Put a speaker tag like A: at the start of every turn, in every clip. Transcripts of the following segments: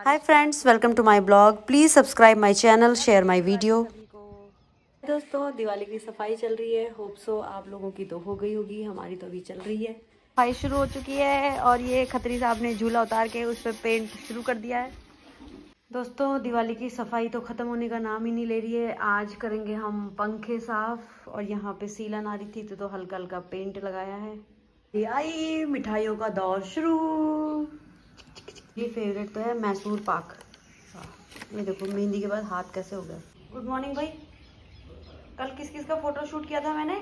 A: Hi friends welcome to my blog please subscribe my channel share my video दोस्तों दिवाली की सफ़ाई चल रही है। होप सो आप लोगों की तो हो गई होगी हमारी तो अभी चल रही है। सफ़ाई शुरू हो चुकी है और ये खतरी साहब ने झूला उतार के उस पर पेंट शुरू कर दिया है। दोस्तों दिवाली की सफ़ाई तो ख़त्म होने का नाम ही नहीं ले रही है। आज करेंगे हम पंखे साफ़ और यहाँ पे सीलन आ रही थी तो, तो हल्का हल्का पेंट लगाया है। ये आई मिठाइयों का दौर शुरू। ये फेवरेट तो है मैसूर पाक। ये देखो, मेहंदी के बाद हाथ कैसे हो गया। गुड मॉर्निंग भाई। कल किस किस का फ़ोटो शूट किया था मैंने?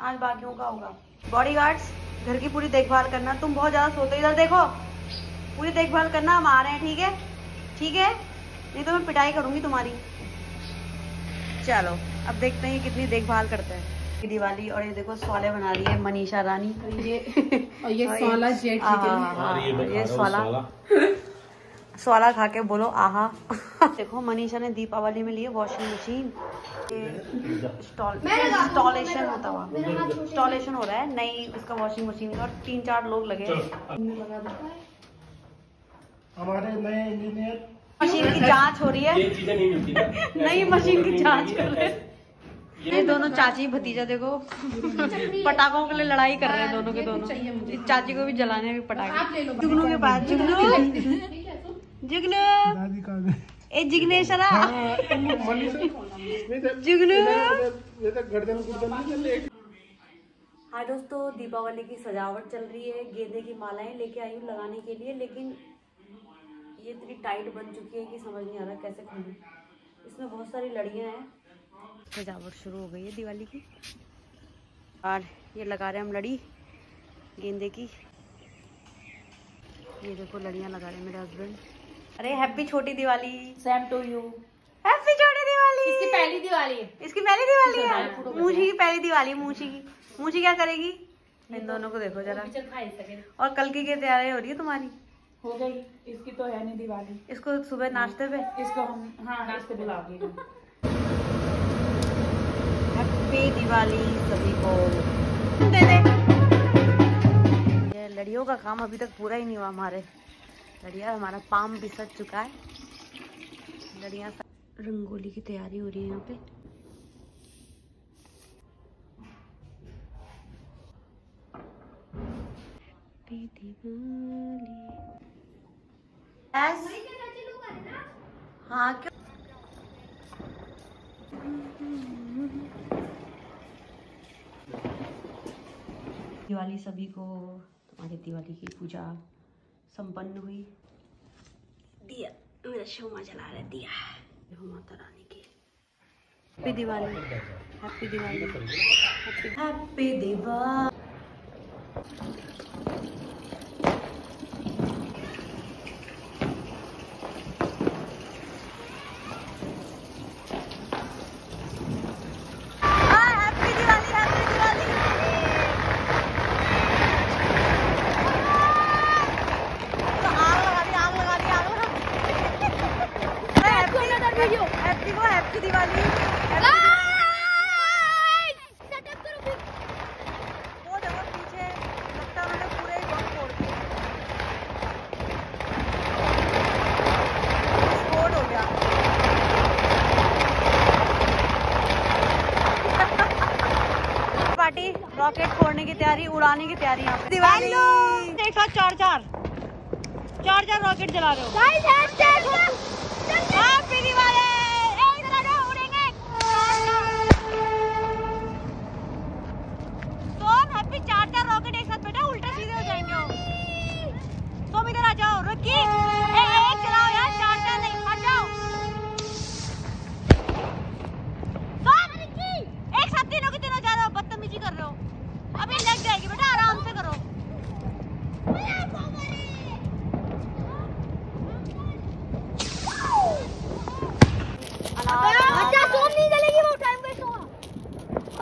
A: आज बाकियों का होगा। बॉडी घर की पूरी देखभाल करना। तुम बहुत ज़्यादा सोते इधर देखो, पूरी देखभाल करना। हम आ रहे हैं, ठीक है? ठीक है? नहीं तो मैं पिटाई करूँगी तुम्हारी। चलो, अब देखते हैं कितनी देखभाल करते हैं। दिवाली और ये देखो सोले बना रही है मनीषा रानी।
B: ये और ये
A: सोला स्वाला खा के बोलो आहा। देखो मनीषा ने दीपावली में लिए वॉशिंग मशीन इंस्टॉलेशन होता हुआ इंस्टॉलेशन हो। रहा है नई उसका वॉशिंग मशीन का और तीन चार लोग लगे
C: हमारे नए इंजीनियर
A: मशीन की जाँच हो रही है।
D: ये चीज़ें नहीं मिलती ना।
A: नई मशीन की जाँच कर रहे हैं। ये दोनों चाची भतीजा देखो। पटाखों के लिए लड़ाई कर रहे हैं दोनों के दोनों। इस चाची को भी जलाने भी पटाखे। जुगनू के पास जुगनू। जुगनू। ए जिग्नेश्वरा जुगनू।
C: ये तो गर्दन गुर्दन नहीं चले
A: हाँ दोस्तों दीपावली की सजावट चल रही है। गेंदे की मालाएँ लेके आई हूँ लगाने के लिए लेकिन ये इतनी टाइट बन चुकी है कि समझ नहीं आ रहा कैसे खोलूं। इसमें बहुत सारी लड़ियाँ हैं। सजावट शुरू हो गई है दिवाली की। और ये लगा रहे हैं हम लड़ी गेंदे की। ये देखो लड़ियाँ लगा रहे हैं मेरे हस्बैंड अरे हैप्पी छोटी Diwali
B: same to you
A: happy छोटी दिवाली!
B: इसकी पहली दिवाली है।
A: इसकी पहली दिवाली है? मूछी की पहली दिवाली मूछी की। मूछी क्या करेगी? इन दोनों को देखो जरा। और कल की क्या तैयारी हो रही है तुम्हारी?
B: हो गई। इसकी तो है नहीं दिवाली।
A: इसको सुबह नाश्ते पे?
B: इसको हम हाँ नाश्ते पे लाओगे।
A: हैप्पी दिवाली सभी को दे दे। ये लड़ियों का काम अभी तक पूरा ही नहीं हुआ हमारे। लड़िया हमारा पाम भी सज चुका है। लड़िया रंगोली की तैयारी हो रही है यहाँ पे। दिवाली। हाँ क्यों? दिवाली सभी को तुम्हारी दिवाली की पूजा संपन्न हुई। दिया मेरा शोमा जला रहा है। दिया माता रानी की। Happy Diwali. Happy Diwali. Happy Diwali happy Diwali happy Diwali तो आग लगा दी आग लगा दी आग लगा हैप्पी हैप्पी को हैप्पी दिवाली वो देखो पीछे लगता है उन्होंने पूरे ही बम फोड़ दिए विस्फोट हो गया पार्टी रॉकेट की तैयारी उड़ाने की तैयारी यहाँ पे। दिवाली। एक साथ चार चार चार चार रॉकेट जला रहे हो। चार चार रॉकेट एक साथ बेटा उल्टे सीधे हो जाएँगे। इधर आ जाओ रुकी ए, एक चलाओ यार चार चार नहीं हट जाओ सोम एक साथ तीनों के तीनों जा रहे हो बदतमीजी कर रहे हो अभी लग जाएगी बेटा आराम से करो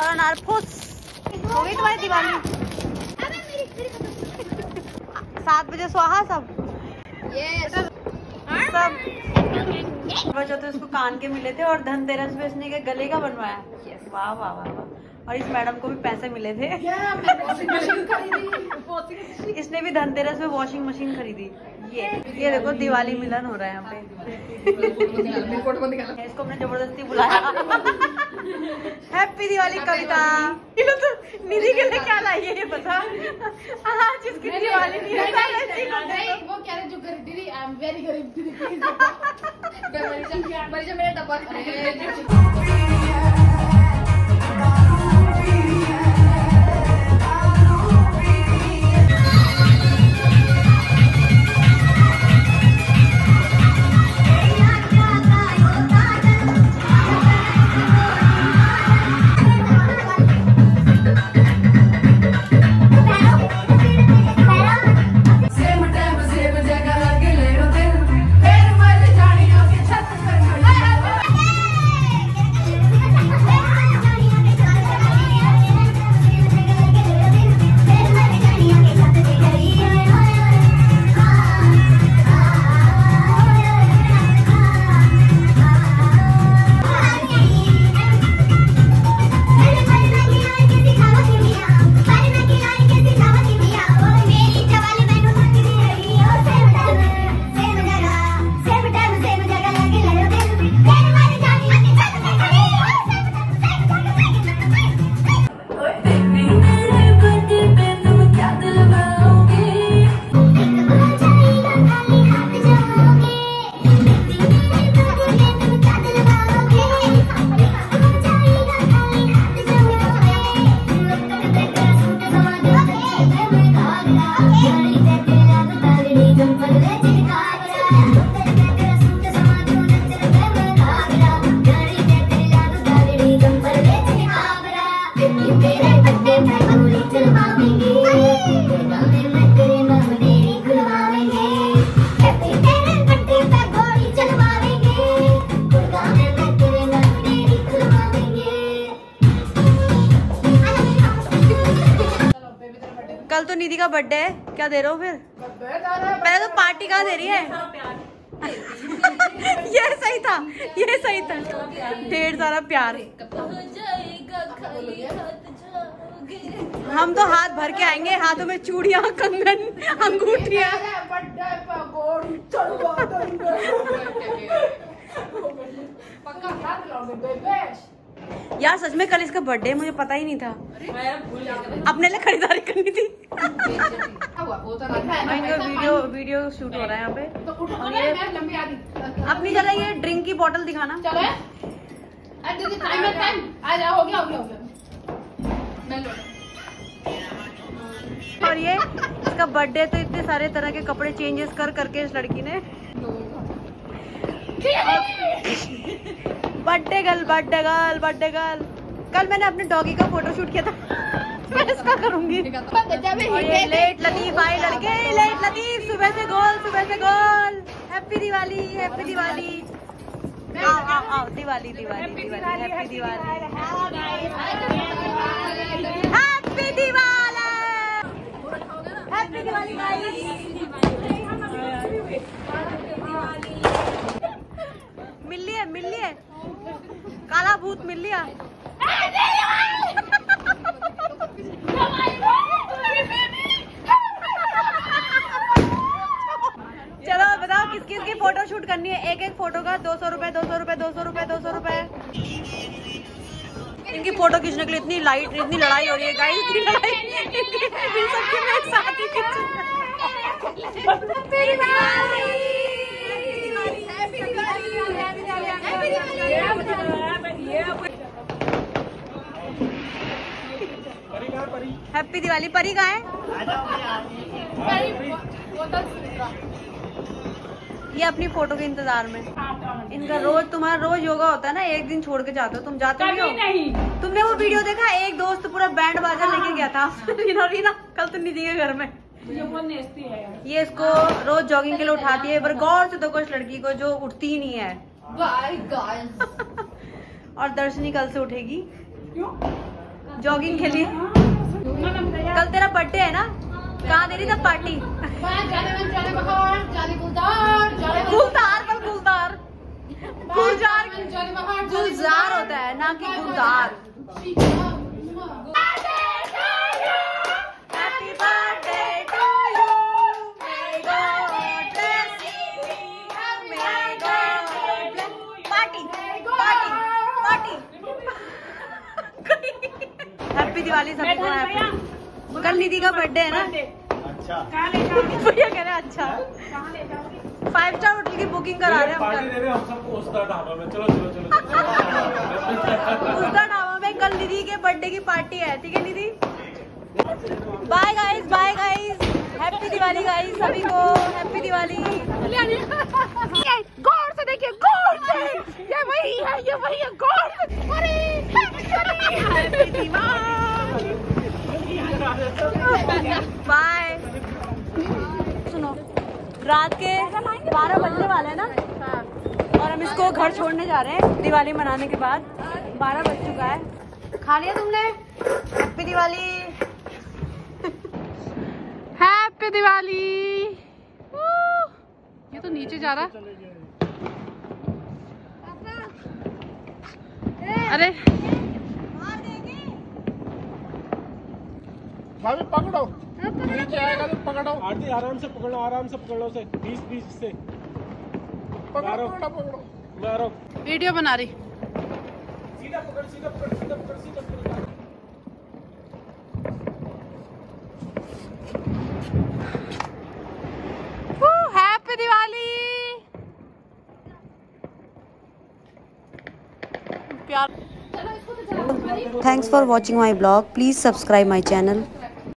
A: और अनार फुस हो गई तुम्हारी दिवाली। सात बजे सुहा सब। सब। करवा चौथ इसको कान के मिले थे और धनतेरस में इसने के गले का बनवाया। वाह वाह वाह वाह। और इस मैडम को भी पैसे मिले थे। इसने भी धनतेरस में वॉशिंग मशीन खरीदी। ये ये देखो दिवाली मिलन हो रहा है यहाँ पे। इसको हमने ज़बरदस्ती बुलाया। हैप्पी दिवाली कविता। तो निधि के लिए क्या लाई है ये बता आज इसकी दिवाली नहीं है को देखो।
D: वो कह रहे जो गरीब दीदी आई एम वेरी गरीब दीदी. मेरा डब्बा
A: कल तो निधि का बर्थडे है। क्या दे रहे हो फिर? पहले तो पार्टी कहाँ दे रही है। ये सही था, ये सही था। ढेर सारा प्यार। हम तो हाथ भर के आएँगे, हाथों में चूड़िया, कंगन, अंगूठिया।
D: पक्का
A: यार सच में कल इसका बर्थडे मुझे पता ही नहीं था। अपने लिए खरीदारी करनी थी। वीडियो वीडियो शूट हो रहा है यहाँ पे।
D: तो
A: और ये अपनी जरा ये ड्रिंक की बोतल दिखाना।
D: चलो अरे दीदी टाइम है टाइम आ जा हो गया हो गया हो गया। मैं लो।
A: और ये इसका बर्थडे तो इतने सारे तरह के कपड़े चेंजेस कर करके इस लड़की ने। Birthday girl birthday girl birthday girl कल मैंने अपने डॉगी का फ़ोटो शूट किया था। मैं इसका करूँगी। लेट लतीफ आए लड़के लेट लतीफ सुबह से गोल सुबह से गोल हैप्पी दिवाली हैप्पी दिवाली आओ आओ आओ Diwali Diwali Diwali happy Diwali happy Diwali happy Diwali मिल लिया मिल लिया काला भूत मिल लिया चलो बताओ किस किस की फ़ोटो शूट करनी है? एक एक फ़ोटो का दो सौ रुपए, दो सौ रुपए, दो सौ रुपए, दो सौ रुपए। इनकी फ़ोटो खींचने के लिए इतनी लाइट इतनी लड़ाई हो रही है गाइस इतनी लड़ाई। सबकी साथ ही हैप्पी दिवाली परी कहाँ है? ये अपनी फ़ोटो के इंतज़ार में। इनका रोज तुम्हारा रोज योगा होता है ना एक दिन छोड़ के जाते हो। तुम जाते हो?
B: नहीं।
A: तुमने वो वीडियो देखा एक दोस्त पूरा बैंड बाजा लेके गया था। रीना रीना कल तो निधि के घर में।
B: ये वो है।
A: ये इसको रोज जॉगिंग के लिए उठाती है पर गौर से तो कुछ लड़की को जो उठती ही नहीं है। और दर्शनी कल से उठेगी।
B: क्यों?
A: जॉगिंग के लिए।
B: तैयार
A: कल तेरा बर्थडे है ना? कहाँ दे रही था पार्टी
D: गुलदार
A: पर गुलदार गुलजार गुलजार होता है ना कि. हैप्पी दिवाली सभी को हैप्पी कल निधि का बर्थडे है ना?
B: कहाँ ले जाओगे?
A: भैया कह रहे हैं अच्छा.
B: कहाँ ले जाओगे?
A: फाइव स्टार होटल की बुकिंग करा रहे हैं हम
C: दे रहे हैं हम सबको उसका ढाबा में। चलो चलो चलो
A: कल। उसका ढाबा में कल निधि के बर्थडे की पार्टी है ठीक है Nidhi bye guys bye guys happy Diwali guys सभी को। हैप्पी दिवाली
D: गौर से देखिए गौर से। ये वही है ये वही है गौर से। अरे हैप्पी दिवाली
A: बाय सुनो रात के बारह बजने वाले हैं ना? और हम इसको घर छोड़ने जा रहे हैं दिवाली मनाने के बाद। बारह बज चुका है। खा लिया तुमने? हैप्पी दिवाली।
D: हैप्पी दिवाली। ये तो नीचे जा रहा। अरे
C: भाभी पकड़ो। नीचे आएगा तो पकड़ो। आरती आराम से पकड़ो आराम से पकड़ो से बीस बीस से। पकड़ो पकड़ो पकड़ो। मारो।
D: वीडियो बना रही।
C: सीधा पकड़ सीधा पकड़ सीधा पकड़ सीधा पकड़।
D: हैप्पी दिवाली प्यार
A: Thanks for watching my blog. Please subscribe my channel.